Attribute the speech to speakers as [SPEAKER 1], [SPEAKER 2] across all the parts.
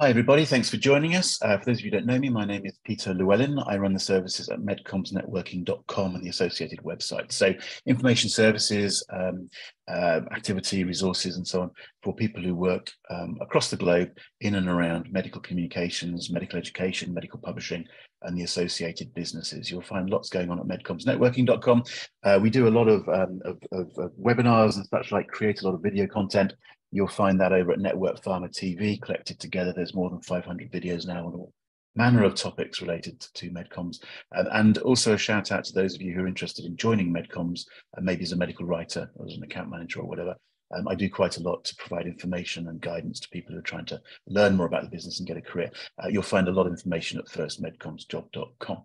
[SPEAKER 1] Hi, everybody. Thanks for joining us. Uh, for those of you who don't know me, my name is Peter Llewellyn. I run the services at medcommsnetworking.com and the associated website. So information services, um, uh, activity, resources, and so on for people who work um, across the globe in and around medical communications, medical education, medical publishing, and the associated businesses. You'll find lots going on at medcommsnetworking.com. Uh, we do a lot of, um, of, of, of webinars and such like, create a lot of video content You'll find that over at Network Pharma TV, collected together. There's more than 500 videos now on all manner of topics related to medcomms. And also a shout out to those of you who are interested in joining medcomms maybe as a medical writer or as an account manager or whatever. Um, i do quite a lot to provide information and guidance to people who are trying to learn more about the business and get a career. Uh, you'll find a lot of information at firstmedcommsjob.com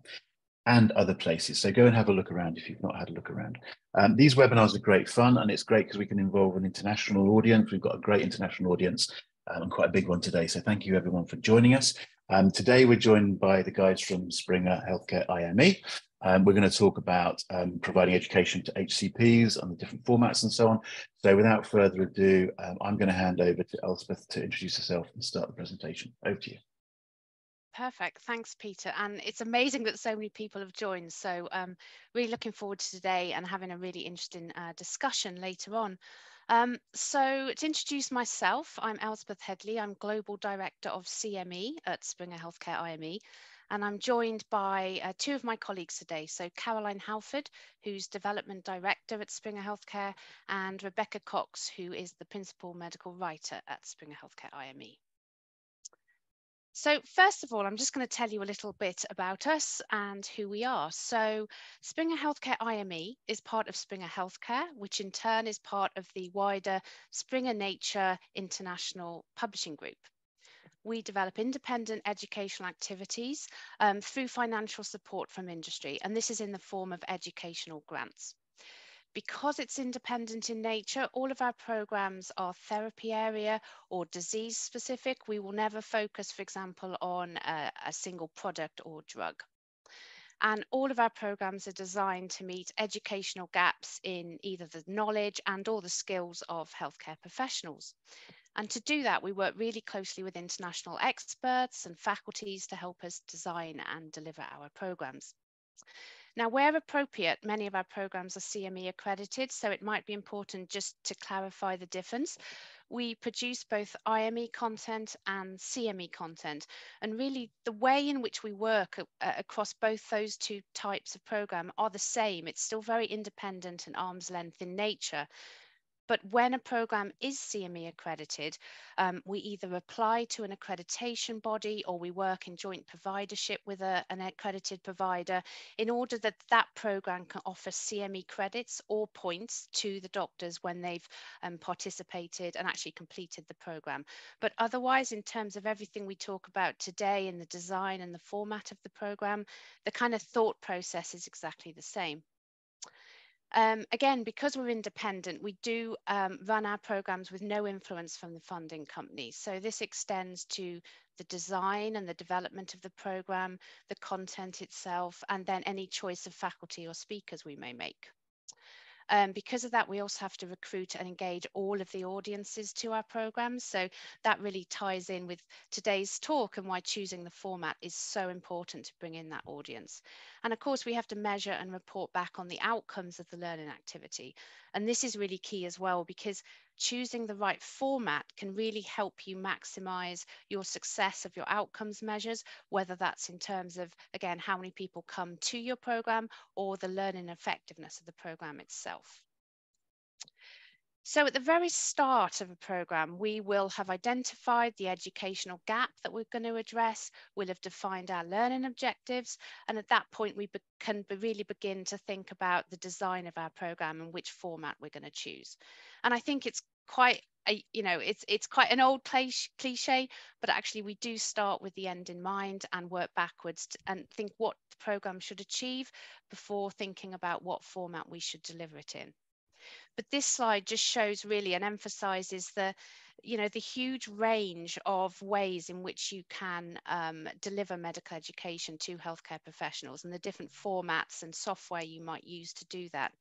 [SPEAKER 1] and other places. So go and have a look around if you've not had a look around. Um, these webinars are great fun and it's great because we can involve an international audience. We've got a great international audience um, and quite a big one today. So thank you everyone for joining us. Um, today we're joined by the guys from Springer Healthcare IME. Um, we're going to talk about um, providing education to HCPs and the different formats and so on. So without further ado, um, I'm going to hand over to Elsbeth to introduce herself and start the presentation. Over to you.
[SPEAKER 2] Perfect. Thanks, Peter. And it's amazing that so many people have joined. So um, really looking forward to today and having a really interesting uh, discussion later on. Um, so to introduce myself, I'm Elsbeth Headley. I'm Global Director of CME at Springer Healthcare IME. And I'm joined by uh, two of my colleagues today. So Caroline Halford, who's Development Director at Springer Healthcare, and Rebecca Cox, who is the Principal Medical Writer at Springer Healthcare IME. So first of all, I'm just going to tell you a little bit about us and who we are. So Springer Healthcare IME is part of Springer Healthcare, which in turn is part of the wider Springer Nature International Publishing Group. We develop independent educational activities um, through financial support from industry, and this is in the form of educational grants because it's independent in nature, all of our programs are therapy area or disease specific. We will never focus, for example, on a, a single product or drug. And all of our programs are designed to meet educational gaps in either the knowledge and or the skills of healthcare professionals. And to do that, we work really closely with international experts and faculties to help us design and deliver our programs. Now, where appropriate, many of our programs are CME accredited, so it might be important just to clarify the difference. We produce both IME content and CME content, and really the way in which we work uh, across both those two types of program are the same. It's still very independent and arm's length in nature, but when a program is CME accredited, um, we either apply to an accreditation body or we work in joint providership with a, an accredited provider in order that that program can offer CME credits or points to the doctors when they've um, participated and actually completed the program. But otherwise, in terms of everything we talk about today in the design and the format of the program, the kind of thought process is exactly the same. Um, again, because we're independent, we do um, run our programs with no influence from the funding company. So this extends to the design and the development of the program, the content itself, and then any choice of faculty or speakers we may make. Um, because of that, we also have to recruit and engage all of the audiences to our programs. So that really ties in with today's talk and why choosing the format is so important to bring in that audience. And of course, we have to measure and report back on the outcomes of the learning activity. And this is really key as well, because choosing the right format can really help you maximize your success of your outcomes measures, whether that's in terms of, again, how many people come to your program or the learning effectiveness of the program itself. So at the very start of a program, we will have identified the educational gap that we're going to address. We'll have defined our learning objectives. And at that point, we be can be really begin to think about the design of our program and which format we're going to choose. And I think it's quite a, you know, it's it's quite an old cliche, but actually we do start with the end in mind and work backwards to, and think what the program should achieve before thinking about what format we should deliver it in. But this slide just shows really and emphasizes the, you know, the huge range of ways in which you can um, deliver medical education to healthcare professionals and the different formats and software you might use to do that.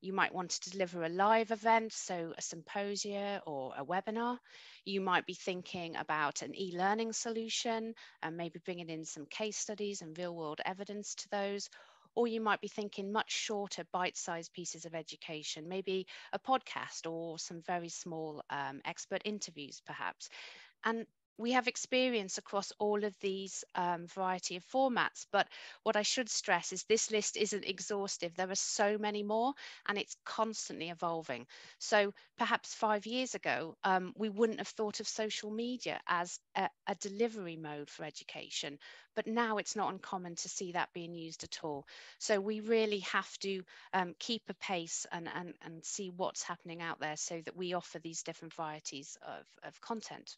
[SPEAKER 2] You might want to deliver a live event, so a symposia or a webinar. You might be thinking about an e-learning solution and maybe bringing in some case studies and real world evidence to those. Or you might be thinking much shorter bite-sized pieces of education, maybe a podcast or some very small um, expert interviews perhaps. And we have experience across all of these um, variety of formats, but what I should stress is this list isn't exhaustive. There are so many more and it's constantly evolving. So perhaps five years ago, um, we wouldn't have thought of social media as a, a, delivery mode for education, but now it's not uncommon to see that being used at all. So we really have to um, keep a pace and, and, and see what's happening out there so that we offer these different varieties of, of content.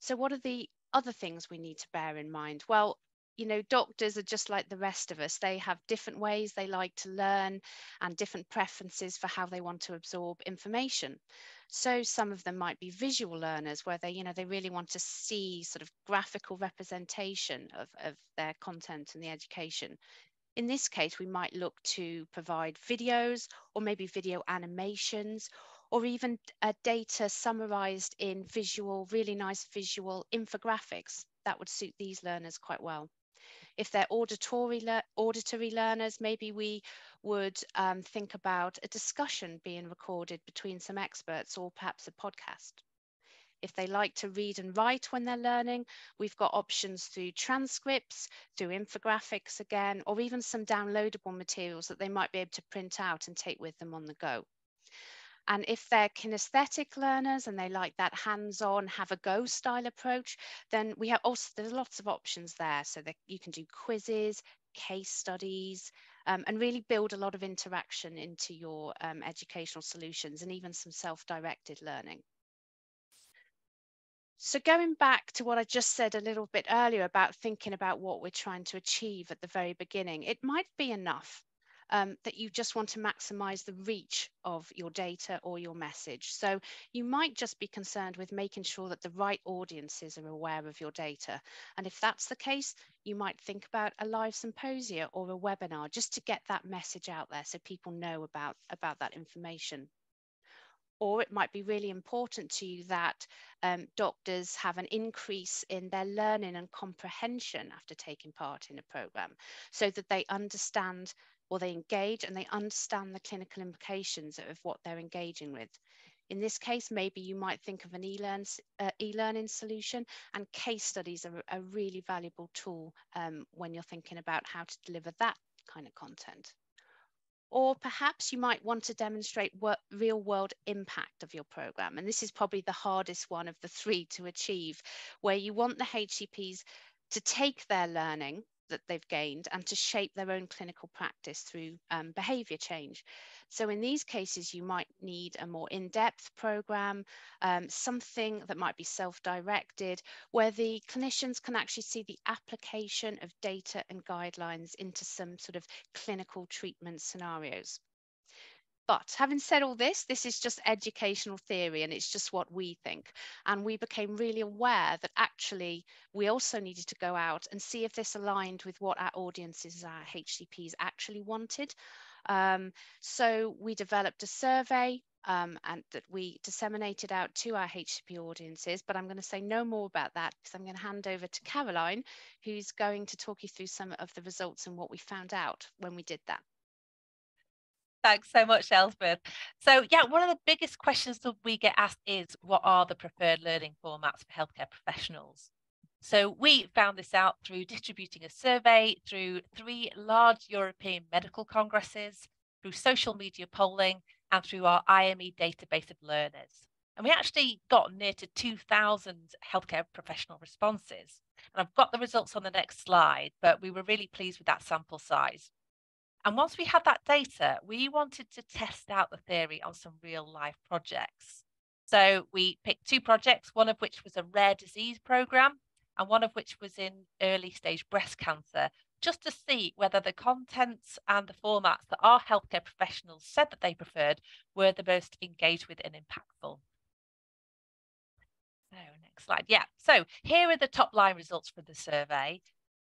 [SPEAKER 2] So what are the other things we need to bear in mind? Well, you know, doctors are just like the rest of us. They have different ways they like to learn and different preferences for how they want to absorb information. So some of them might be visual learners where they, you know, they really want to see sort of graphical representation of, of their content and the education. In this case, we might look to provide videos or maybe video animations or even uh, data summarized in visual, really nice visual infographics. That would suit these learners quite well. If they're auditory, le auditory learners, maybe we would um, think about a discussion being recorded between some experts or perhaps a podcast. If they like to read and write when they're learning, we've got options through transcripts, through infographics again, or even some downloadable materials that they might be able to print out and take with them on the go. And if they're kinesthetic learners and they like that hands-on, have a go style approach, then we have also, there's lots of options there. So that you can do quizzes, case studies, um, and really build a lot of interaction into your um, educational solutions and even some self-directed learning. So going back to what I just said a little bit earlier about thinking about what we're trying to achieve at the very beginning, it might be enough um, that you just want to maximize the reach of your data or your message. So you might just be concerned with making sure that the right audiences are aware of your data. And if that's the case, you might think about a live symposia or a webinar just to get that message out there so people know about, about that information or it might be really important to you that um, doctors have an increase in their learning and comprehension after taking part in a program so that they understand or they engage and they understand the clinical implications of what they're engaging with. In this case, maybe you might think of an e-learn, uh, e-learning solution and case studies are a really valuable tool um, when you're thinking about how to deliver that kind of content. Or perhaps you might want to demonstrate what real world impact of your program. And this is probably the hardest one of the three to achieve, where you want the HCPs to take their learning that they've gained and to shape their own clinical practice through um, behavior change. So in these cases, you might need a more in-depth program, um, something that might be self-directed, where the clinicians can actually see the application of data and guidelines into some sort of clinical treatment scenarios. But having said all this, this is just educational theory and it's just what we think. And we became really aware that actually we also needed to go out and see if this aligned with what our audiences, our HCPs actually wanted. Um, so we developed a survey um, and that we disseminated out to our HCP audiences. But I'm going to say no more about that because I'm going to hand over to Caroline, who's going to talk you through some of the results and what we found out when we did that.
[SPEAKER 3] Thanks so much, Elsbeth. So yeah, one of the biggest questions that we get asked is what are the preferred learning formats for healthcare professionals? So we found this out through distributing a survey through three large European medical congresses, through social media polling, and through our IME database of learners. And we actually got near to 2,000 healthcare professional responses. And I've got the results on the next slide, but we were really pleased with that sample size. And once we had that data, we wanted to test out the theory on some real life projects. So we picked two projects, one of which was a rare disease program and one of which was in early stage breast cancer, just to see whether the contents and the formats that our healthcare professionals said that they preferred were the most engaged with and impactful. So next slide. Yeah, so here are the top line results for the survey.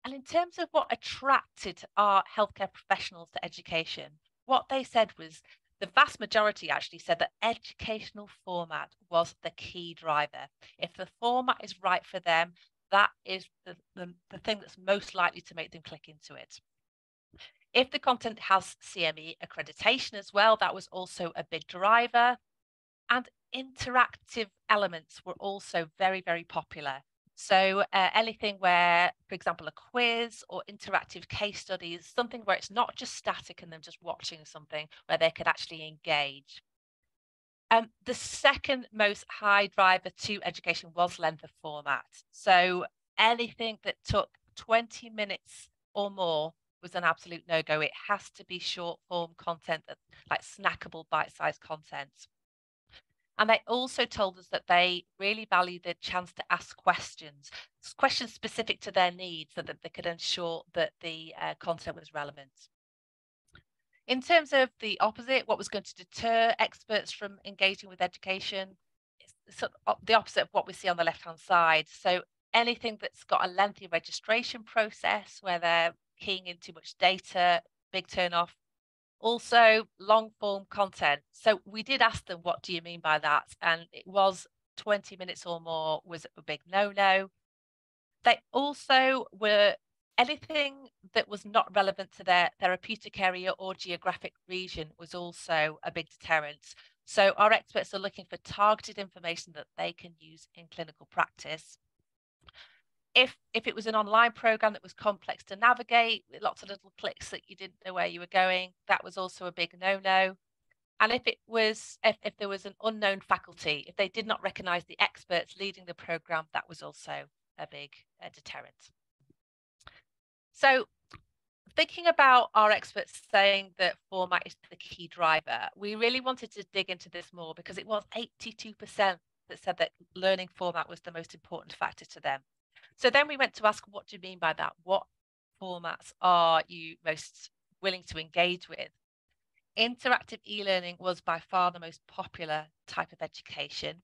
[SPEAKER 3] And in terms of what attracted our healthcare professionals to education, what they said was the vast majority actually said that educational format was the key driver. If the format is right for them, that is the, the, the thing that's most likely to make them click into it. If the content has CME accreditation as well, that was also a big driver. And interactive elements were also very, very popular. So uh, anything where, for example, a quiz or interactive case studies, something where it's not just static and them just watching something, where they could actually engage. Um, the second most high driver to education was length of format. So anything that took 20 minutes or more was an absolute no-go. It has to be short form content, that, like snackable bite-sized content. And they also told us that they really value the chance to ask questions, questions specific to their needs so that they could ensure that the uh, content was relevant. In terms of the opposite, what was going to deter experts from engaging with education, sort of the opposite of what we see on the left-hand side. So anything that's got a lengthy registration process where they're keying in too much data, big turn off, also, long form content. So we did ask them, what do you mean by that? And it was 20 minutes or more was a big no no. They also were anything that was not relevant to their therapeutic area or geographic region was also a big deterrent. So our experts are looking for targeted information that they can use in clinical practice if if it was an online program that was complex to navigate with lots of little clicks that you didn't know where you were going that was also a big no-no. And if it was if, if there was an unknown faculty if they did not recognize the experts leading the program that was also a big uh, deterrent. So thinking about our experts saying that format is the key driver we really wanted to dig into this more because it was 82% that said that learning format was the most important factor to them so then we went to ask, what do you mean by that? What formats are you most willing to engage with? Interactive e-learning was by far the most popular type of education.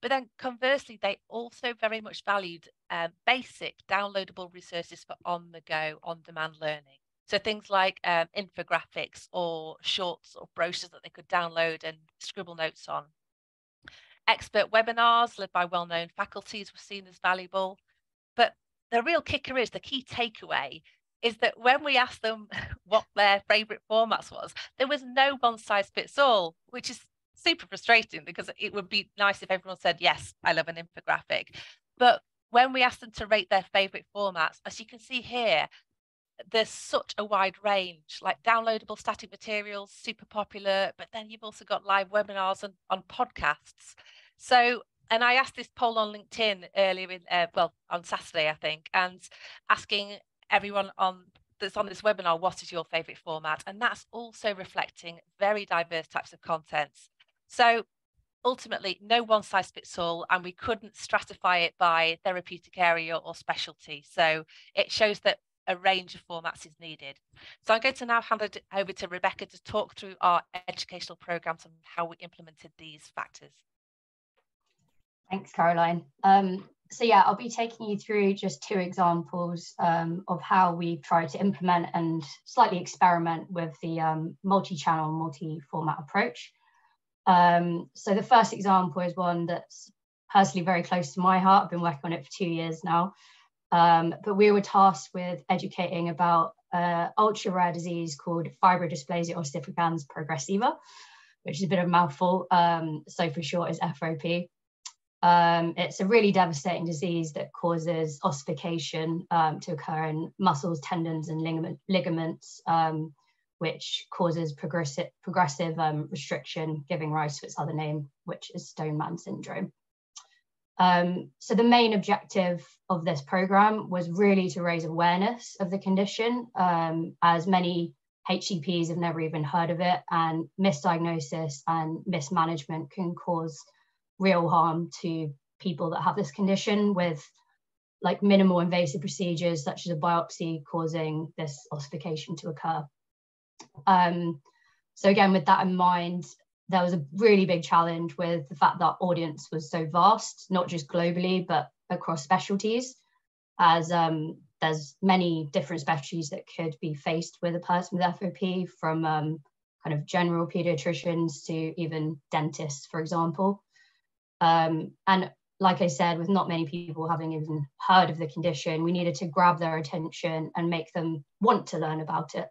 [SPEAKER 3] But then conversely, they also very much valued um, basic downloadable resources for on the go, on demand learning. So things like um, infographics or shorts or brochures that they could download and scribble notes on. Expert webinars led by well known faculties were seen as valuable. But the real kicker is the key takeaway is that when we asked them what their favorite formats was, there was no one size fits all, which is super frustrating because it would be nice if everyone said, yes, I love an infographic. But when we asked them to rate their favorite formats, as you can see here, there's such a wide range, like downloadable static materials, super popular, but then you've also got live webinars and on podcasts. So and I asked this poll on LinkedIn earlier in, uh, well, on Saturday, I think, and asking everyone on that's on this webinar, what is your favorite format? And that's also reflecting very diverse types of contents. So ultimately, no one size fits all, and we couldn't stratify it by therapeutic area or specialty. So it shows that a range of formats is needed. So I'm going to now hand it over to Rebecca to talk through our educational programs and how we implemented these factors.
[SPEAKER 4] Thanks, Caroline. Um, so yeah, I'll be taking you through just two examples um, of how we've tried to implement and slightly experiment with the um, multi-channel, multi-format approach. Um, so the first example is one that's personally very close to my heart. I've been working on it for two years now. Um, but we were tasked with educating about uh, ultra rare disease called fibrodysplasia ossificans progressiva, which is a bit of a mouthful. Um, so for short is FOP. Um, it's a really devastating disease that causes ossification um, to occur in muscles, tendons, and ligament, ligaments, um, which causes progressive, progressive um, restriction, giving rise to its other name, which is Stoneman syndrome. Um, so the main objective of this program was really to raise awareness of the condition, um, as many HCPs have never even heard of it, and misdiagnosis and mismanagement can cause real harm to people that have this condition with like minimal invasive procedures such as a biopsy causing this ossification to occur. Um, so again, with that in mind, there was a really big challenge with the fact that audience was so vast, not just globally, but across specialties, as um, there's many different specialties that could be faced with a person with FOP from um, kind of general pediatricians to even dentists, for example. Um, and like I said, with not many people having even heard of the condition, we needed to grab their attention and make them want to learn about it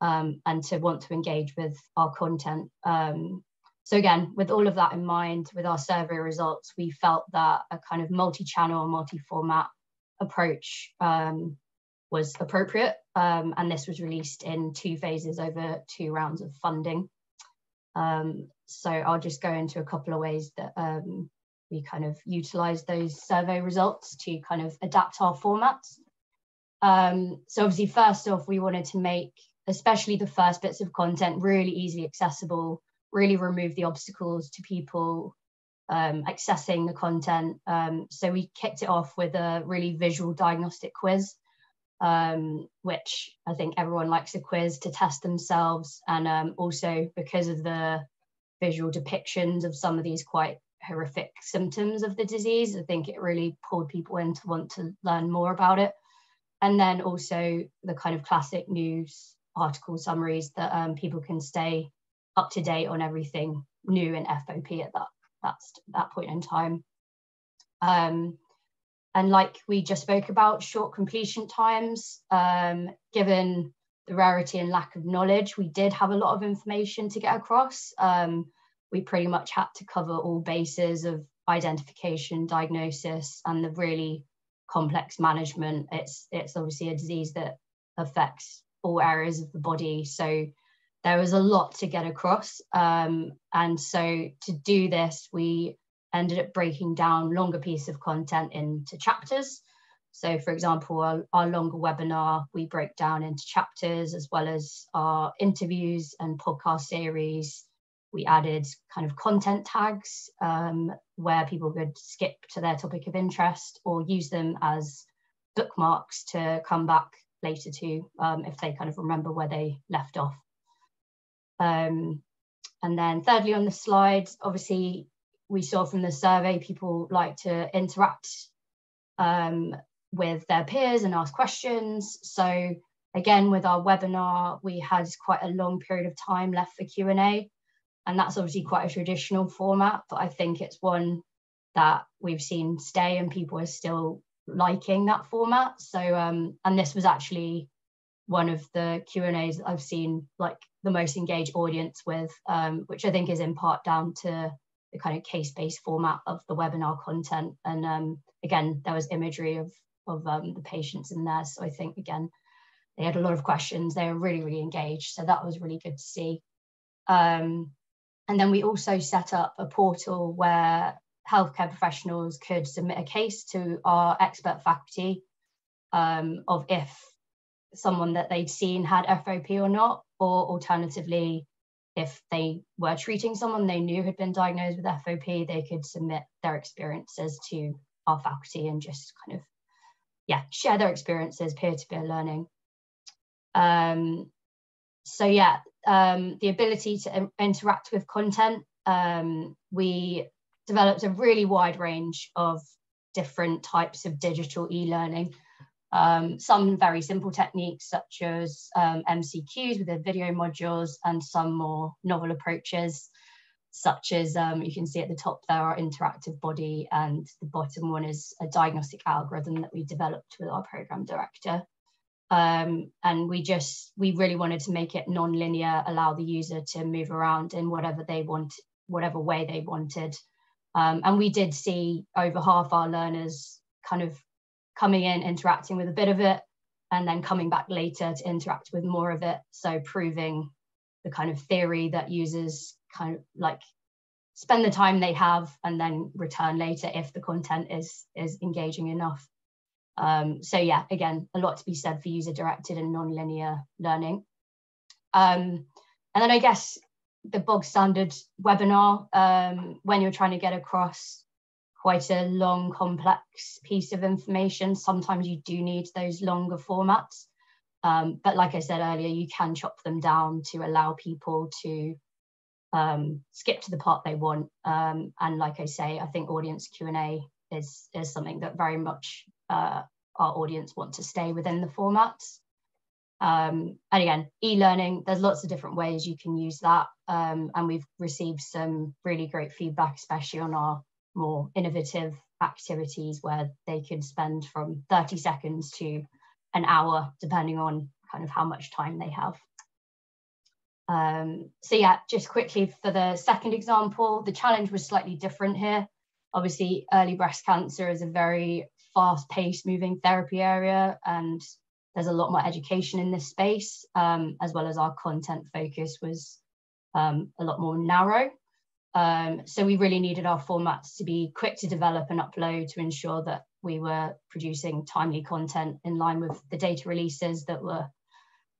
[SPEAKER 4] um, and to want to engage with our content. Um, so again, with all of that in mind, with our survey results, we felt that a kind of multi-channel, multi-format approach um, was appropriate. Um, and this was released in two phases over two rounds of funding. Um, so I'll just go into a couple of ways that um, we kind of utilize those survey results to kind of adapt our formats. Um, so obviously, first off, we wanted to make, especially the first bits of content, really easily accessible really remove the obstacles to people um, accessing the content. Um, so we kicked it off with a really visual diagnostic quiz, um, which I think everyone likes a quiz to test themselves. And um, also because of the visual depictions of some of these quite horrific symptoms of the disease, I think it really pulled people in to want to learn more about it. And then also the kind of classic news article summaries that um, people can stay up to date on everything new in FOP at that that's that point in time. Um, and like we just spoke about, short completion times, um, given the rarity and lack of knowledge, we did have a lot of information to get across. Um, we pretty much had to cover all bases of identification, diagnosis, and the really complex management. It's it's obviously a disease that affects all areas of the body. So there was a lot to get across. Um, and so to do this, we ended up breaking down longer pieces of content into chapters. So for example, our, our, longer webinar, we break down into chapters as well as our interviews and podcast series. We added kind of content tags um, where people could skip to their topic of interest or use them as bookmarks to come back later to um, if they kind of remember where they left off. Um, and then thirdly on the slide, obviously we saw from the survey, people like to interact um, with their peers and ask questions. So again, with our webinar, we had quite a long period of time left for Q&A. And that's obviously quite a traditional format, but I think it's one that we've seen stay and people are still liking that format. So, um, and this was actually one of the Q and A's I've seen like the most engaged audience with, um, which I think is in part down to the kind of case-based format of the webinar content. And um, again, there was imagery of of um, the patients in there. So I think again, they had a lot of questions. They were really really engaged. So that was really good to see. Um, and then we also set up a portal where healthcare professionals could submit a case to our expert faculty um, of if someone that they'd seen had FOP or not, or alternatively, if they were treating someone they knew had been diagnosed with FOP, they could submit their experiences to our faculty and just kind of, yeah, share their experiences, peer-to-peer learning. Um, so yeah, um, the ability to interact with content, um, we developed a really wide range of different types of digital e-learning um, some very simple techniques such as um, MCQs with the video modules and some more novel approaches such as um, you can see at the top there are interactive body and the bottom one is a diagnostic algorithm that we developed with our program director. Um, and we just, we really wanted to make it non-linear, allow the user to move around in whatever they want, whatever way they wanted. Um, and we did see over half our learners kind of coming in, interacting with a bit of it, and then coming back later to interact with more of it. So proving the kind of theory that users kind of like spend the time they have and then return later if the content is is engaging enough. Um, so yeah, again, a lot to be said for user-directed and non-linear learning. Um, and then I guess the bog standard webinar, um, when you're trying to get across quite a long, complex piece of information. Sometimes you do need those longer formats. Um, but like I said earlier, you can chop them down to allow people to um, skip to the part they want. Um, and like I say, I think audience Q&A is, is something that very much uh, our audience want to stay within the formats. Um, and again, e-learning, there's lots of different ways you can use that. Um, and we've received some really great feedback, especially on our more innovative activities where they could spend from 30 seconds to an hour, depending on kind of how much time they have. Um, so yeah, just quickly for the second example, the challenge was slightly different here. Obviously, early breast cancer is a very fast-paced moving therapy area and there's a lot more education in this space, um, as well as our content focus was um, a lot more narrow. Um, so we really needed our formats to be quick to develop and upload to ensure that we were producing timely content in line with the data releases that were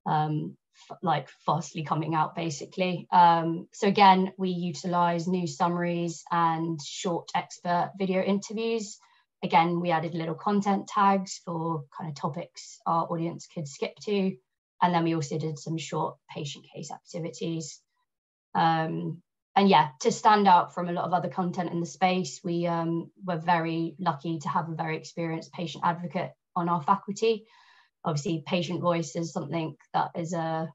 [SPEAKER 4] um, like fastly coming out basically. Um, so again, we utilize news summaries and short expert video interviews. Again, we added little content tags for kind of topics our audience could skip to. And then we also did some short patient case activities. Um, and yeah, to stand out from a lot of other content in the space, we um, were very lucky to have a very experienced patient advocate on our faculty. Obviously, patient voice is something that is a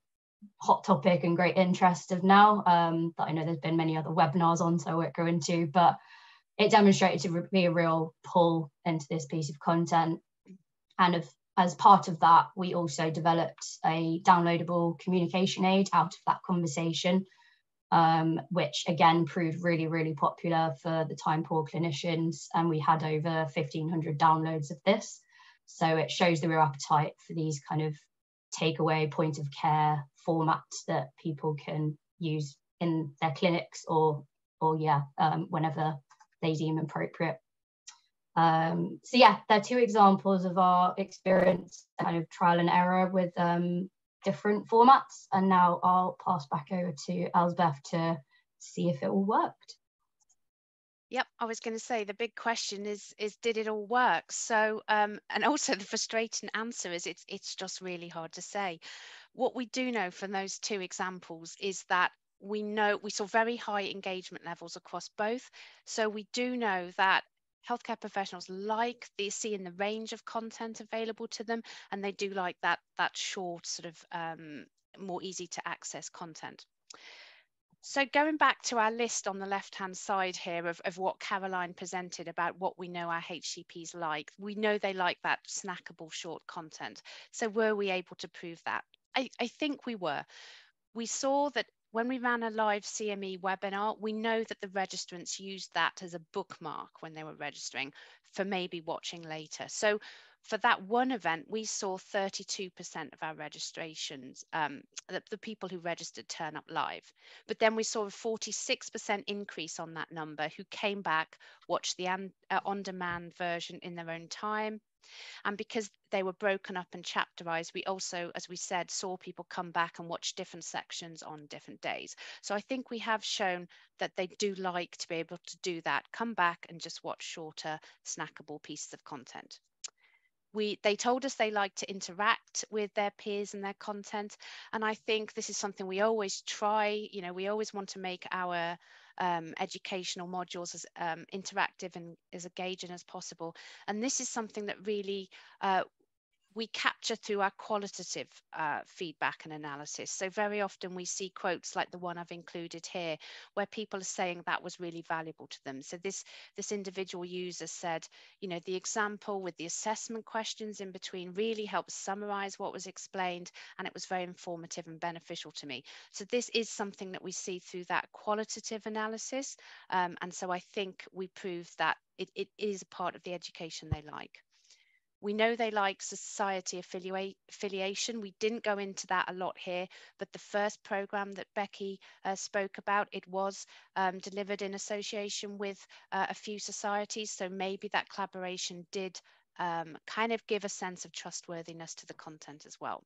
[SPEAKER 4] hot topic and great interest of now um, that I know there's been many other webinars on, so I won't go into, but it demonstrated to be a real pull into this piece of content. And of, as part of that, we also developed a downloadable communication aid out of that conversation um, which again proved really, really popular for the time poor clinicians. And we had over 1,500 downloads of this. So it shows the real appetite for these kind of takeaway point of care formats that people can use in their clinics or, or yeah, um, whenever they deem appropriate. Um, so yeah, they're two examples of our experience, kind of trial and error with um, different formats. And now I'll pass back over to Elsbeth to see if it all worked.
[SPEAKER 2] Yep, I was going to say the big question is is did it all work? So um, and also the frustrating answer is it's it's just really hard to say. What we do know from those two examples is that we know we saw very high engagement levels across both. So we do know that healthcare professionals like the seeing the range of content available to them and they do like that that short sort of um, more easy to access content so going back to our list on the left hand side here of, of what Caroline presented about what we know our HCPs like, we know they like that snackable short content. So were we able to prove that? I, I think we were. We saw that when we ran a live CME webinar, we know that the registrants used that as a bookmark when they were registering for maybe watching later. So for that one event, we saw 32% of our registrations, um, the, the, people who registered turn up live. But then we saw a 46% increase on that number who came back, watched the uh, on demand version in their own time, and because they were broken up and chapterized, we also, as we said, saw people come back and watch different sections on different days. So I think we have shown that they do like to be able to do that, come back and just watch shorter, snackable pieces of content we they told us they like to interact with their peers and their content and i think this is something we always try you know we always want to make our um, educational modules as um, interactive and as engaging as possible. And this is something that really uh, we capture through our qualitative uh, feedback and analysis. So very often we see quotes like the one I've included here, where people are saying that was really valuable to them. So this, this individual user said, you know, the example with the assessment questions in between really helped summarize what was explained and it was very informative and beneficial to me. So this is something that we see through that qualitative analysis. Um, and so I think we proved that it, it is a part of the education they like. We know they like society affiliation. We didn't go into that a lot here, but the first program that Becky uh, spoke about, it was um, delivered in association with uh, a few societies. So maybe that collaboration did um, kind of give a sense of trustworthiness to the content as well.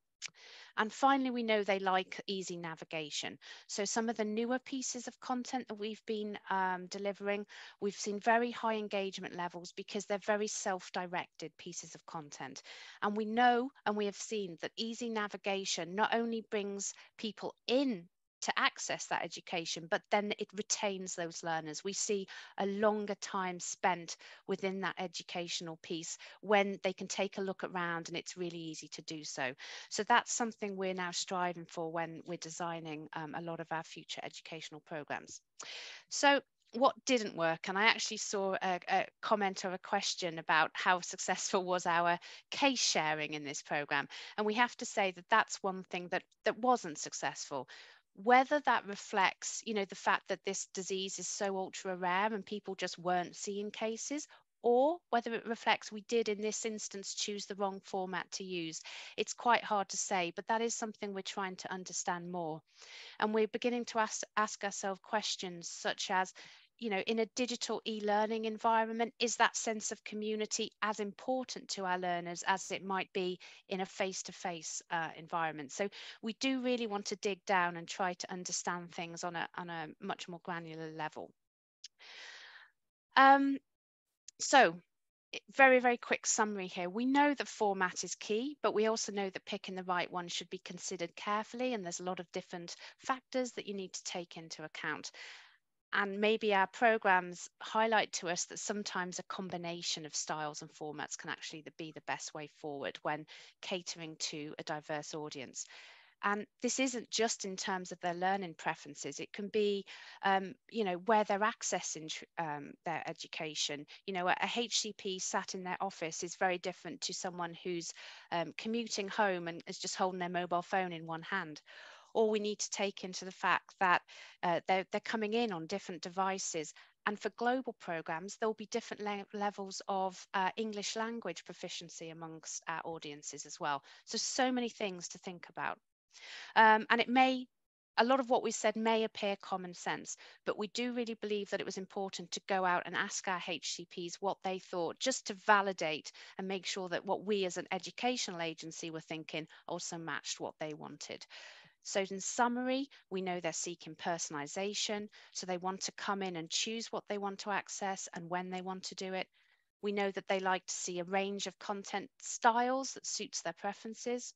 [SPEAKER 2] And finally, we know they like easy navigation. So some of the newer pieces of content that we've been um, delivering, we've seen very high engagement levels because they're very self-directed pieces of content. And we know and we have seen that easy navigation not only brings people in to access that education, but then it retains those learners. We see a longer time spent within that educational piece when they can take a look around and it's really easy to do so. So that's something we're now striving for when we're designing um, a lot of our future educational programs. So what didn't work and i actually saw a, a, comment or a question about how successful was our case sharing in this program and we have to say that that's one thing that that wasn't successful whether that reflects you know the fact that this disease is so ultra rare and people just weren't seeing cases or whether it reflects we did in this instance choose the wrong format to use. It's quite hard to say, but that is something we're trying to understand more. And we're beginning to ask, ask ourselves questions such as, you know, in a digital e-learning environment, is that sense of community as important to our learners as it might be in a face-to-face uh, environment? So we do really want to dig down and try to understand things on a, on a much more granular level. Um, so very, very quick summary here. We know that format is key, but we also know that picking the right one should be considered carefully. And there's a lot of different factors that you need to take into account and maybe our programs highlight to us that sometimes a combination of styles and formats can actually be the best way forward when catering to a diverse audience. And this isn't just in terms of their learning preferences. It can be, um, you know, where they're accessing um, their education. You know, a, HCP sat in their office is very different to someone who's um, commuting home and is just holding their mobile phone in one hand or we need to take into the fact that uh, they're, they're coming in on different devices and for global programs, there'll be different le levels of uh, English language proficiency amongst our audiences as well. So, so many things to think about. Um, and it may, a lot of what we said may appear common sense, but we do really believe that it was important to go out and ask our HCPs what they thought, just to validate and make sure that what we as an educational agency were thinking also matched what they wanted. So in summary, we know they're seeking personalization. So they want to come in and choose what they want to access and when they want to do it. We know that they like to see a range of content styles that suits their preferences.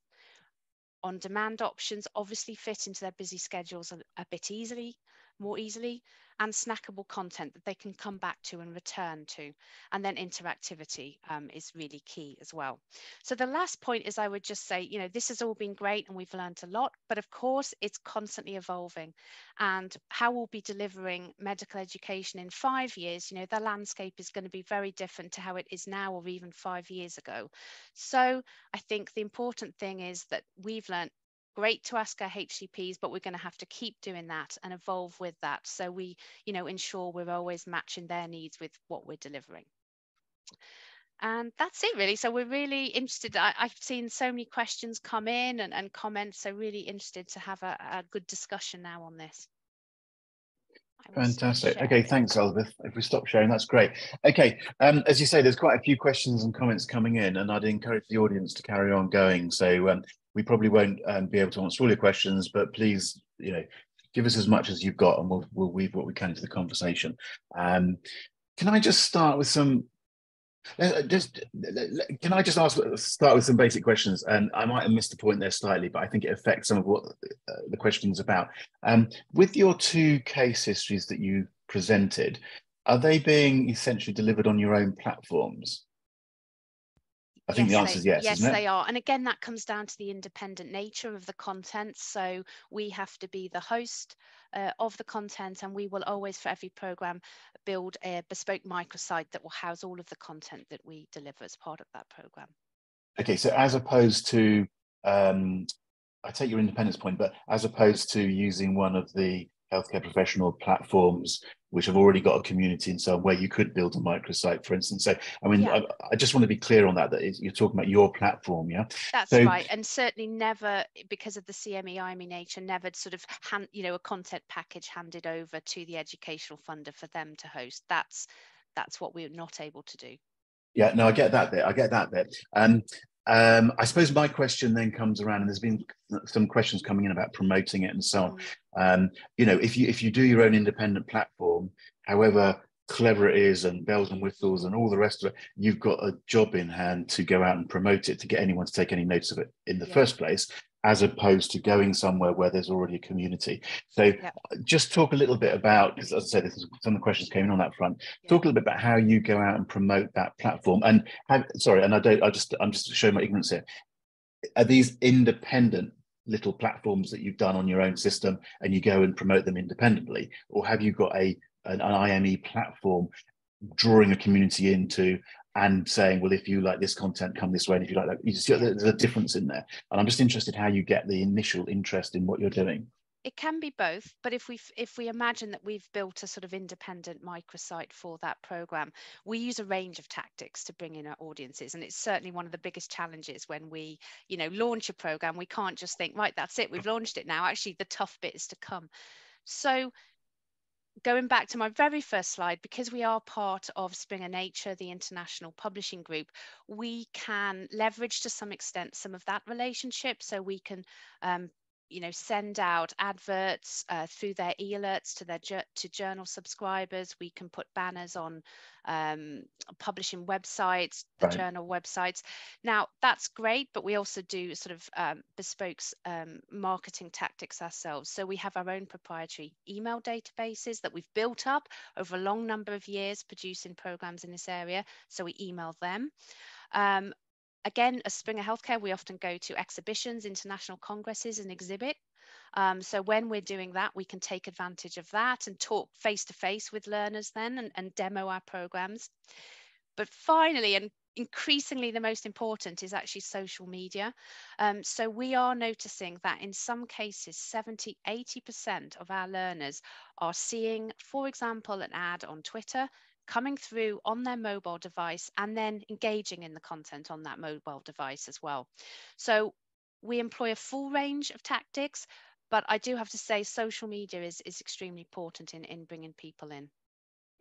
[SPEAKER 2] On demand options obviously fit into their busy schedules a, a bit easily, more easily and snackable content that they can come back to and return to. And then interactivity um, is really key as well. So the last point is I would just say, you know, this has all been great and we've learned a lot, but of course it's constantly evolving. And how we'll be delivering medical education in five years, you know, the landscape is going to be very different to how it is now or even five years ago. So I think the important thing is that we've learned great to ask our HCPs, but we're going to have to keep doing that and evolve with that. So we, you know, ensure we're always matching their needs with what we're delivering. And that's it really. So we're really interested. I, have seen so many questions come in and, and comments. So really interested to have a, a good discussion now on this.
[SPEAKER 1] Fantastic. Okay, thanks, Elizabeth. If we stop sharing, that's great. Okay, um, as you say, there's quite a few questions and comments coming in, and I'd encourage the audience to carry on going. So um, we probably won't um, be able to answer all your questions, but please, you know, give us as much as you've got, and we'll we'll weave what we can into the conversation. Um, can I just start with some? Uh, just can I just ask start with some basic questions? And I might have missed the point there slightly, but I think it affects some of what uh, the question is about. Um, with your two case histories that you presented, are they being essentially delivered on your own platforms? I think yes, the answer is yes.
[SPEAKER 2] Yes, they are. And again, that comes down to the independent nature of the content. So we have to be the host uh, of the content, and we will always, for every program, build a bespoke microsite that will house all of the content that we deliver as part of that program.
[SPEAKER 1] Okay, so as opposed to, um, I take your independence point, but as opposed to using one of the healthcare professional platforms which have already got a community and so on, where you could build a microsite, for instance. So, I mean, yeah. I, I, just want to be clear on that, that you're talking about your platform, yeah?
[SPEAKER 2] That's
[SPEAKER 1] so,
[SPEAKER 2] right. And certainly never, because of the CME IME nature, never sort of, hand, you know, a content package handed over to the educational funder for them to host. That's, that's what we're not able to do.
[SPEAKER 1] Yeah, no, I get that bit. I get that bit. Um, um, I suppose my question then comes around, and there's been some questions coming in about promoting it and so on. Mm. Um, you know, if you if you do your own independent platform, however clever it is, and bells and whistles and all the rest of it, you've got a job in hand to go out and promote it to get anyone to take any notice of it in the yeah. first place. As opposed to going somewhere where there's already a community. So yeah. just talk a little bit about, because as I said, this is, some of the questions came in on that front. Yeah. Talk a little bit about how you go out and promote that platform. And have, sorry, and I don't, I just, I'm just showing my ignorance here. Are these independent little platforms that you've done on your own system and you go and promote them independently? Or have you got a an, an IME platform drawing a community into and saying, well, if you like this content, come this way. And if you like that, you see there's a difference in there. And I'm just interested how you get the initial interest in what you're doing.
[SPEAKER 2] It can be both, but if we if we imagine that we've built a sort of independent microsite for that program, we use a range of tactics to bring in our audiences, and it's certainly one of the biggest challenges when we, you know, launch a program. We can't just think, right, that's it, we've launched it now. Actually, the tough bit is to come. So going back to my very first slide, because we are part of Springer Nature, the international publishing group, we can leverage to some extent some of that relationship. So we can um, you know send out adverts uh, through their e-alerts to their to journal subscribers. We can put banners on um, publishing websites the right. journal websites. Now that's great but we also do sort of um, bespoke um, marketing tactics ourselves. So we have our own proprietary email databases that we've built up over a long number of years producing programs in this area. So we email them. Um, Again, as Springer Healthcare, we often go to exhibitions, international congresses and exhibit. Um, so when we're doing that, we can take advantage of that and talk face to face with learners then and, and demo our programs. But finally, and increasingly the most important is actually social media. Um, so we are noticing that in some cases, 70, 80% of our learners are seeing, for example, an ad on Twitter, coming through on their mobile device and then engaging in the content on that mobile device as well. So we employ a full range of tactics, but I do have to say social media is, is extremely important in, in bringing people in.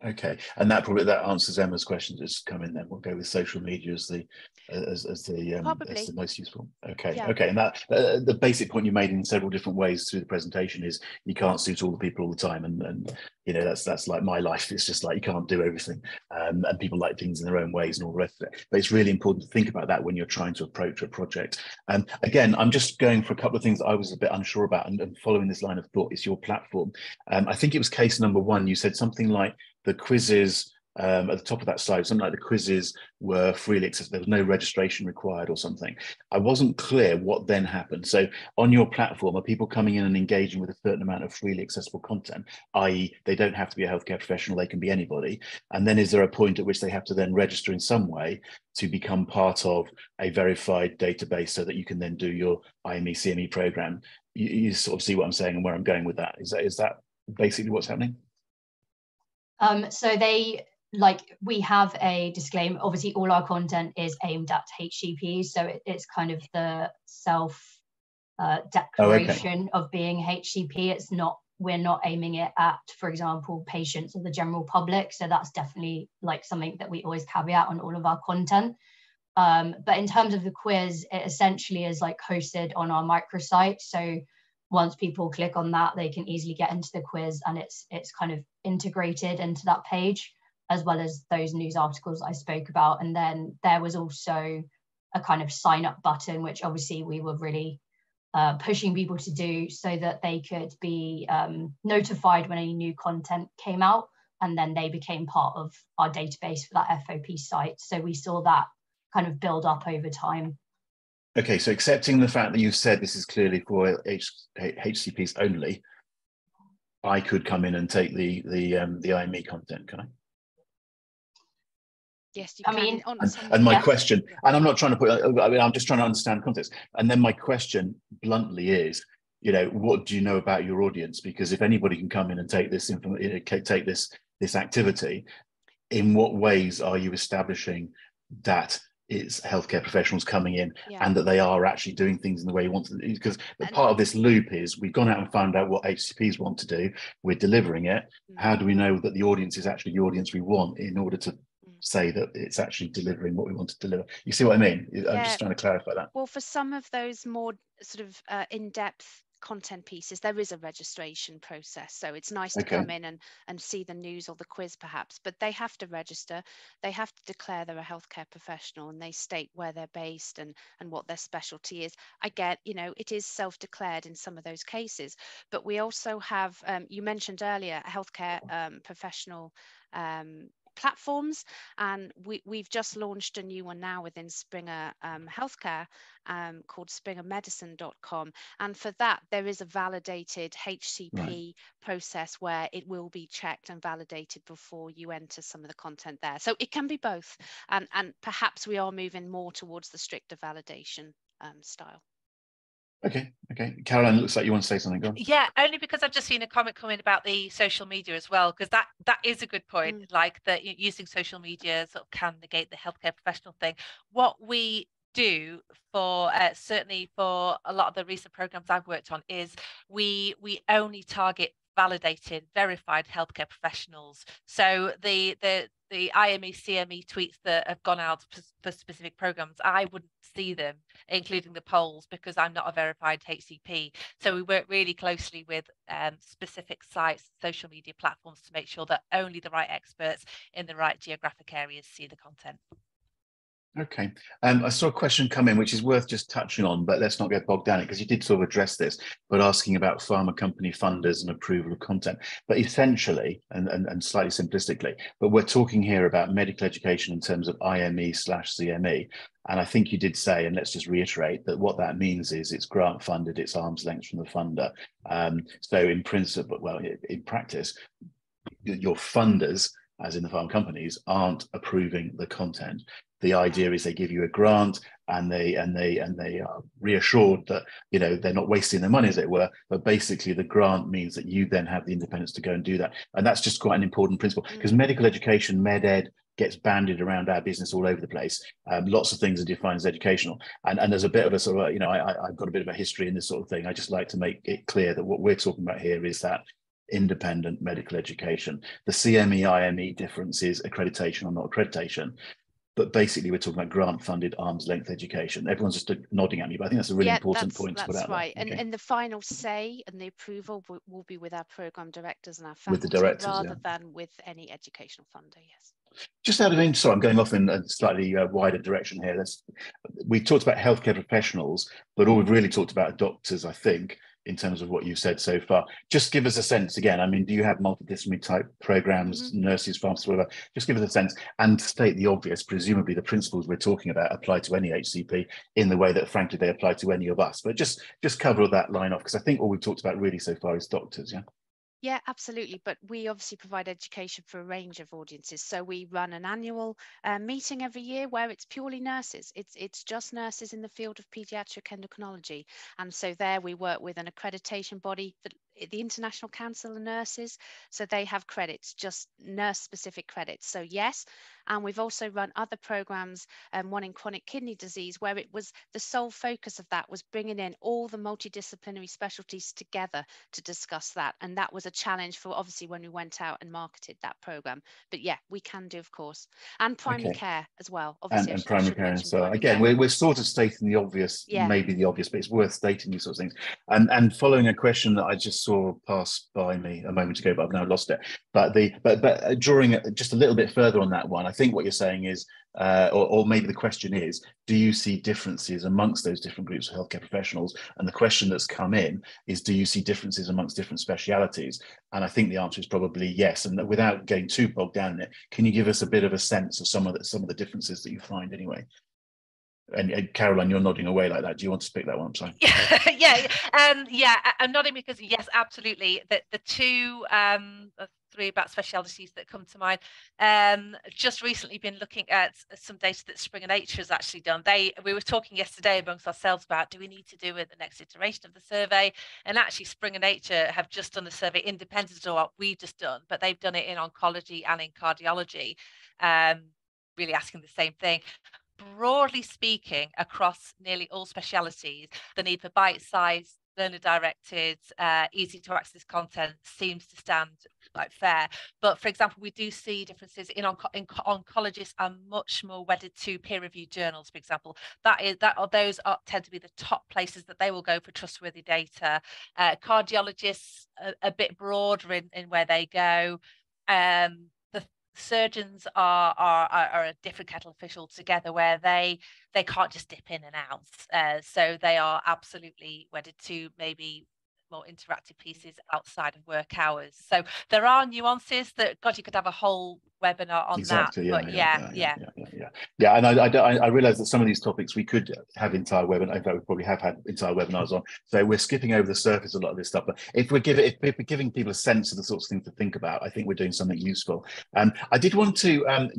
[SPEAKER 1] Okay, and that probably that answers Emma's question that's come in. Then we'll go with social media as the as, as the um, as the most useful. Okay, yeah. okay, and that uh, the basic point you made in several different ways through the presentation is you can't suit all the people all the time, and and you know that's that's like my life. It's just like you can't do everything, um, and people like things in their own ways and all the rest of it. But it's really important to think about that when you're trying to approach a project. And um, again, I'm just going for a couple of things I was a bit unsure about, and, and following this line of thought is your platform. Um, I think it was case number one. You said something like the quizzes um, at the top of that slide, something like the quizzes were freely accessible. There was no registration required or something. I wasn't clear what then happened. So on your platform, are people coming in and engaging with a certain amount of freely accessible content, i.e. they don't have to be a healthcare professional, they can be anybody. And then is there a point at which they have to then register in some way to become part of a verified database so that you can then do your IME CME program? You, you sort of see what I'm saying and where I'm going with that. Is that, is that basically what's happening?
[SPEAKER 4] Um, so they like we have a disclaimer. Obviously, all our content is aimed at HCPs, so it, it's kind of the self uh, declaration oh, okay. of being HCP. It's not we're not aiming it at, for example, patients or the general public. So that's definitely like something that we always caveat on all of our content. Um, but in terms of the quiz, it essentially is like hosted on our microsite. So once people click on that, they can easily get into the quiz and it's it's kind of integrated into that page, as well as those news articles I spoke about. And then there was also a kind of sign up button, which obviously we were really uh, pushing people to do so that they could be um, notified when any new content came out. And then they became part of our database for that FOP site. So we saw that kind of build up over time.
[SPEAKER 1] Okay, so accepting the fact that you've said this is clearly for H- HCPs only, I could come in and take the the um, the IME content, can I?
[SPEAKER 2] Yes, you I can. Mean,
[SPEAKER 1] and, and, my yeah. question, and I'm not trying to put, I mean, I'm just trying to understand context. And then my question, bluntly, is, you know, what do you know about your audience? Because if anybody can come in and take this information, take this this activity, in what ways are you establishing that it's healthcare professionals coming in yeah. and that they are actually doing things in the way you want to because part of this loop is we've gone out and found out what hcps want to do we're delivering it mm-hmm. how do we know that the audience is actually the audience we want in order to mm. say that it's actually delivering what we want to deliver you see what i mean i'm just trying to clarify that
[SPEAKER 2] well for some of those more sort of uh, in-depth content pieces, there is a registration process. So it's nice to come in and, and see the news or the quiz perhaps, but they have to register. They have to declare they're a healthcare professional and they state where they're based and, and what their specialty is. I get, you know, it is self-declared in some of those cases, but we also have, um, you mentioned earlier, a healthcare um, professional um, platforms. And we, we've just launched a new one now within Springer um, Healthcare um, called springermedicine.com. And for that, there is a validated HCP right. process where it will be checked and validated before you enter some of the content there. So it can be both. And, and perhaps we are moving more towards the stricter validation um, style.
[SPEAKER 1] Okay, okay. Caroline, looks like you want to say something. Go on.
[SPEAKER 3] Yeah, only because I've just seen a comment coming about the social media as well, because that that is a good point. Mm. Like that using social media sort of can negate the healthcare professional thing. What we do for uh, certainly for a lot of the recent programs I've worked on is we we only target validated, verified healthcare professionals. So the the the IME CME tweets that have gone out for specific programs, I wouldn't see them, including the polls, because I'm not a verified HCP. So we work really closely with um, specific sites, social media platforms to make sure that only the right experts in the right geographic areas see the content.
[SPEAKER 1] Okay. Um, I saw a question come in, which is worth just touching on, but let's not get bogged down it because you did sort of address this, but asking about pharma company funders and approval of content. But essentially, and, and, and slightly simplistically, but we're talking here about medical education in terms of IME slash CME. And I think you did say, and let's just reiterate that what that means is it's grant funded, it's arm's length from the funder. Um, so in principle, but well, in practice, your funders as in the farm companies, aren't approving the content the idea is they give you a grant and they and they and they are reassured that you know they're not wasting their money as it were. But basically the grant means that you then have the independence to go and do that. And that's just quite an important principle because mm. medical education med ed gets banded around our business all over the place. Um, lots of things are defined as educational. And and there's a bit of a sort of you know I, i've got a bit of a history in this sort of thing. I just like to make it clear that what we're talking about here is that independent medical education. The CME IME difference is accreditation or not accreditation but basically we're talking about grant funded arm's length education. Everyone's just nodding at me but i think that's a really yeah, important point
[SPEAKER 2] that's
[SPEAKER 1] to put out
[SPEAKER 2] right. And, and the final say and the approval will, will, be with our program directors and our faculty
[SPEAKER 1] with the directors,
[SPEAKER 2] rather
[SPEAKER 1] yeah.
[SPEAKER 2] than with any educational funder yes.
[SPEAKER 1] Just out of interest, sorry, I'm going off in a slightly uh, wider direction here. Let's, we talked about healthcare professionals, but all we've really talked about doctors, I think in terms of what you've said so far. Just give us a sense again. I mean, do you have multidisciplinary type programs, mm-hmm. nurses, pharmacists, whatever? Just give us a sense and state the obvious. Presumably, the principles we're talking about apply to any HCP in the way that, frankly, they apply to any of us. But just just cover that line off because I think all we've talked about really so far is doctors. Yeah.
[SPEAKER 2] Yeah, absolutely. But we obviously provide education for a range of audiences. So we run an annual uh, meeting every year where it's purely nurses. It's it's just nurses in the field of pediatric endocrinology. And so there we work with an accreditation body that the International Council of Nurses. So they have credits, just nurse specific credits. So, yes. And we've also run other programs, um, one in chronic kidney disease, where it was the sole focus of that was bringing in all the multidisciplinary specialties together to discuss that. And that was a challenge for obviously when we went out and marketed that program. But yeah, we can do, of course. And primary okay. care as well.
[SPEAKER 1] Obviously, and, and primary care. And so, again, we're, we're sort of stating the obvious, yeah. maybe the obvious, but it's worth stating these sorts of things. And, and following a question that I just saw pass by me a moment ago, but I've now lost it. But the but but uh, drawing just a little bit further on that one, I think what you're saying is, uh, or, or maybe the question is, do you see differences amongst those different groups of healthcare professionals? And the question that's come in is, do you see differences amongst different specialities? And I think the answer is probably yes. And without getting too bogged down in it, can you give us a bit of a sense of some of the some of the differences that you find anyway? And, and, Caroline, you're nodding away like that. Do you want to speak that one? Sorry.
[SPEAKER 3] Yeah, yeah, um, yeah. I'm nodding because yes, absolutely. The the two, um, three about specialities that come to mind. Um, just recently been looking at some data that Springer Nature has actually done. They we were talking yesterday amongst ourselves about do we need to do it the next iteration of the survey, and actually Springer Nature have just done the survey independent of what we've just done, but they've done it in oncology and in cardiology. Um, really asking the same thing broadly speaking, across nearly all specialities, the need for bite sized, learner directed, uh, easy to access content seems to stand like fair. But for example, we do see differences in, onco- in oncologists are much more wedded to peer-reviewed journals. For example, that is that or those are, tend to be the top places that they will go for trustworthy data. Uh, cardiologists a, a bit broader in, in where they go. Um, surgeons are, are are a different kettle of fish altogether where they they can't just dip in and out uh, so they are absolutely wedded to maybe more interactive pieces outside of work hours so there are nuances that god you could have a whole webinar on exactly, that. Yeah, but yeah, yeah, yeah, yeah,
[SPEAKER 1] yeah, yeah. And I, I, I realize that some of these topics we could have entire webinar. In fact, we probably have had entire webinars on. So we're skipping over the surface a lot of this stuff. But if we're giving, if we're giving people a sense of the sorts of things to think about, I think we're doing something useful. Um, I did want to um,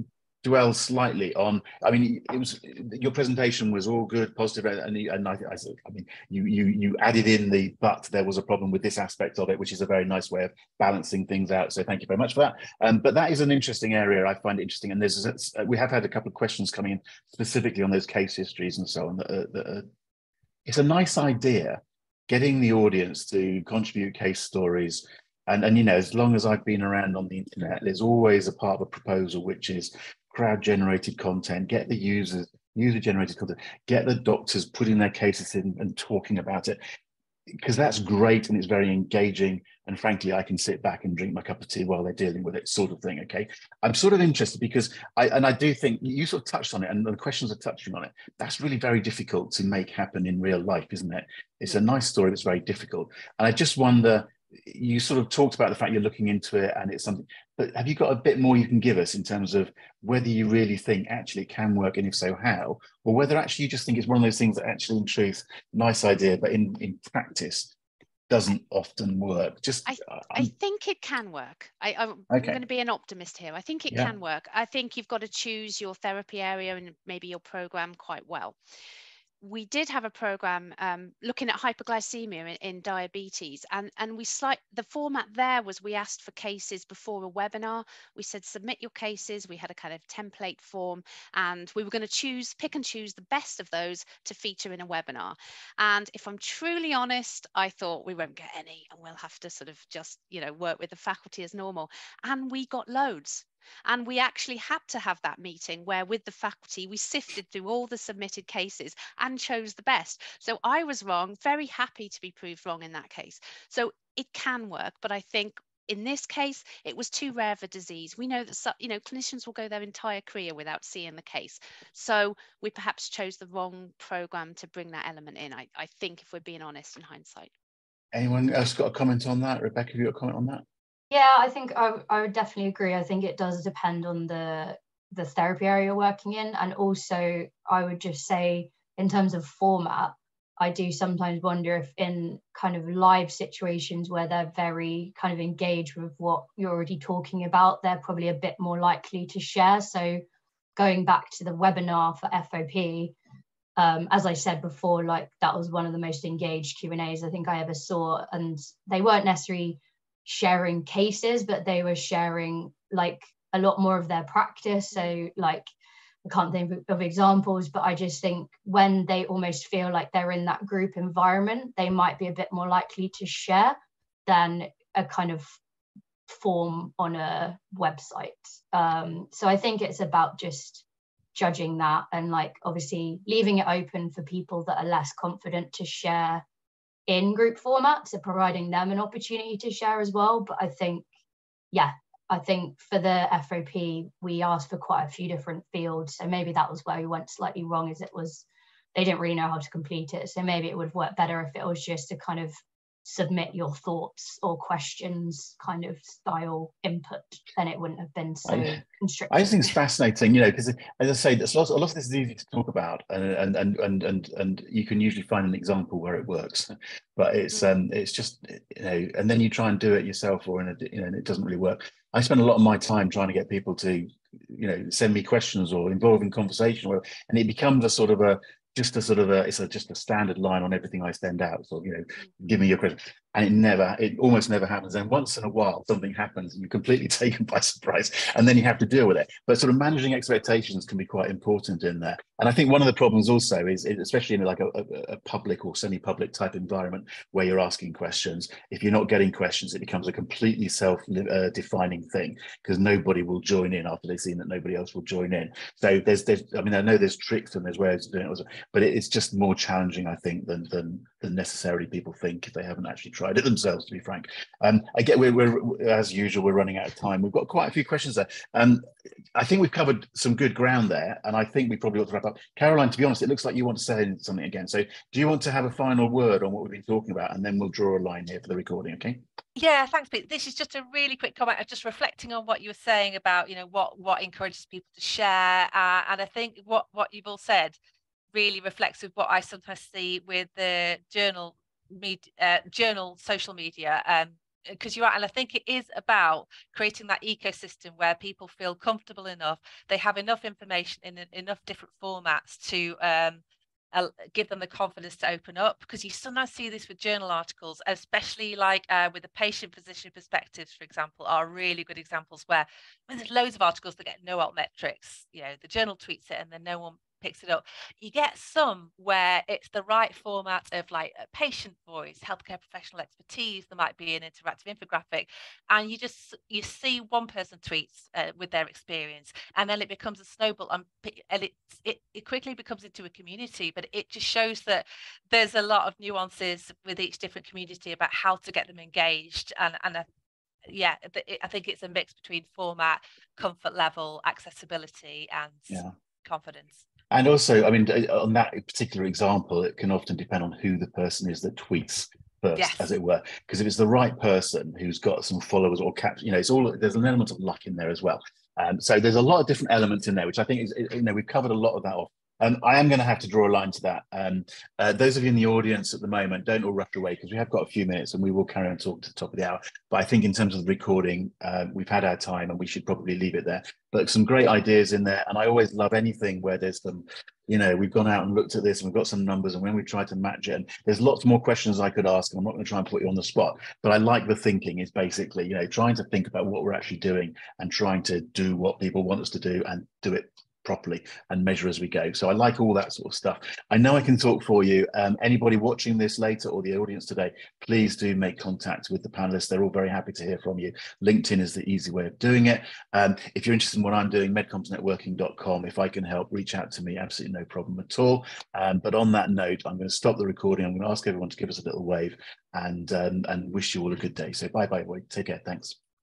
[SPEAKER 1] dwell slightly on i mean it was your presentation was all good positive and, and I, I, I, mean you you you added in the but there was a problem with this aspect of it which is a very nice way of balancing things out so thank you very much for that. Um, but that is an interesting area i find interesting and there's we have had a couple of questions coming in specifically on those case histories and so on that, uh, that, uh, it's a nice idea getting the audience to contribute case stories and, and you know, as long as I've been around on the internet, there's always a part of a proposal which is crowd generated content, get the users, user generated content, get the doctors putting their cases in and talking about it. Because that's great and it's very engaging. And frankly, I can sit back and drink my cup of tea while they're dealing with it, sort of thing. Okay. I'm sort of interested because I, and I do think you sort of touched on it and the questions are touching on it. That's really very difficult to make happen in real life, isn't it? It's a nice story, but it's very difficult. And I just wonder you sort of talked about the fact you're looking into it and it's something but have you got a bit more you can give us in terms of whether you really think actually it can work and if so how? Or whether actually you just think it's one of those things that actually in truth nice idea but in in practice doesn't often work. Just
[SPEAKER 2] i, uh, I think it can work. I, am okay. going to be an optimist here. I think it yeah. can work. I think you've got to choose your therapy area and maybe your program quite well we did have a program um, looking at hypoglycemia in, in, diabetes and and we slight the format there was we asked for cases before a webinar. We said submit your cases. We had a kind of template form and we were going to choose pick and choose the best of those to feature in a webinar. And if i'm truly honest i thought we won't get any and we'll have to sort of just you know work with the faculty as normal. And we got loads and we actually had to have that meeting where, with the faculty, we sifted through all the submitted cases and chose the best. So I was wrong, very happy to be proved wrong in that case. So it can work, but I think in this case, it was too rare of a disease. We know that you know clinicians will go their entire career without seeing the case. So we perhaps chose the wrong program to bring that element in. I, I think, if we're being honest in hindsight.
[SPEAKER 1] Anyone else got a comment on that? Rebecca, have you got a comment on that?
[SPEAKER 4] Yeah, I think I, I would definitely agree. I think it does depend on the the therapy area you're working in, and also I would just say in terms of format, I do sometimes wonder if in kind of live situations where they're very kind of engaged with what you're already talking about, they're probably a bit more likely to share. So going back to the webinar for FOP, um, as I said before, like that was one of the most engaged Q and A's I think I ever saw, and they weren't necessarily sharing cases, but they were sharing like a lot more of their practice. So like I can't think of examples, but I just think when they almost feel like they're in that group environment, they might be a bit more likely to share than a kind of form on a website. Um, so I think it's about just judging that and like obviously leaving it open for people that are less confident to share in group formats, so providing them an opportunity to share as well. But I think, yeah, I think for the FOP, we asked for quite a few different fields. So maybe that was where we went slightly wrong, is it was they didn't really know how to complete it. So maybe it would work better if it was just a kind of submit your thoughts or questions kind of style input, then it wouldn't have been so I, constricted.
[SPEAKER 1] I just think it's fascinating, you know, because as I say, there's a lot, a lot of this is easy to talk about, and and and and and you can usually find an example where it works, but it's mm. um it's just you know, and then you try and do it yourself, or in a you know, and it doesn't really work. I spend a lot of my time trying to get people to you know send me questions or involve in conversation, or, and it becomes a sort of a just a sort of a it's a just a standard line on everything I send out. So you know, give me your question, and it never, it almost never happens. And once in a while, something happens, and you're completely taken by surprise, and then you have to deal with it. But sort of managing expectations can be quite important in there. And I think one of the problems also is, especially in like a, a, public or semi-public type environment where you're asking questions, if you're not getting questions, it becomes a completely self-defining uh, thing because nobody will join in after they've seen that nobody else will join in. So there's, there's, I mean, I know there's tricks and there's ways of doing it, but it's just more challenging, I think, than than than necessarily people think if they haven't actually tried it themselves. To be frank, um, I get we're, we're as usual we're running out of time. We've got quite a few questions there. Um, I think we've covered some good ground there, and I think we probably ought to wrap up. Caroline, to be honest, it looks like you want to say something again. So, do you want to have a final word on what we've been talking about, and then we'll draw a line here for the recording? Okay.
[SPEAKER 3] Yeah, thanks, Pete. This is just a really quick comment. just reflecting on what you were saying about, you know, what what encourages people to share, uh, and I think what what you've all said really reflects with what I sometimes see with the journal media, uh, journal social media. Um, because you're and I think it is about creating that ecosystem where people feel comfortable enough, they have enough information in enough different formats to um, give them the confidence to open up because you sometimes see this with journal articles especially like uh, with the patient physician perspectives for example are really good examples where there's loads of articles that get no alt metrics you know the journal tweets it and then no one picks it up. You get some where it's the right format of like a patient voice, healthcare professional expertise. There might be an interactive infographic, and you just you see one person tweets uh, with their experience, and then it becomes a snowball, and, and it, it it quickly becomes into a community. But it just shows that there's a lot of nuances with each different community about how to get them engaged, and and. yeah, I think it's a mix between format, comfort level, accessibility, and yeah. confidence.
[SPEAKER 1] And also, I mean, on that particular example, it can often depend on who the person is that tweets first, yes. as it were. Because if it's the right person who's got some followers or cap, you know, it's all there's an element of luck in there as well. Um, so there's a lot of different elements in there, which I think is, you know, we've covered a lot of that off um, I am going to have to draw a line to that. Um, uh, those of you in the audience at the moment, don't all rush away because we have got a few minutes and we will carry on talking to the top of the hour. But I think in terms of the recording, uh, we've had our time and we should probably leave it there. But some great ideas in there. And I always love anything where there's some, you know, we've gone out and looked at this and we've got some numbers and when we try to match it, and there's lots more questions I could ask. And I'm not going to try and put you on the spot, but I like the thinking is basically, you know, trying to think about what we're actually doing and trying to do what people want us to do and do it properly and measure as we go. So I like all that sort of stuff. I know I can talk for you. Um, anybody watching this later or the audience today, please do make contact with the panelists. They're all very happy to hear from you. LinkedIn is the easy way of doing it. Um, if you're interested in what I'm doing, medcommsnetworking.com. If I can help, reach out to me. Absolutely no problem at all. Um, but on that note, I'm going to stop the recording. I'm going to ask everyone to give us a little wave and um, and wish you all a good day. So bye bye. Take care. Thanks.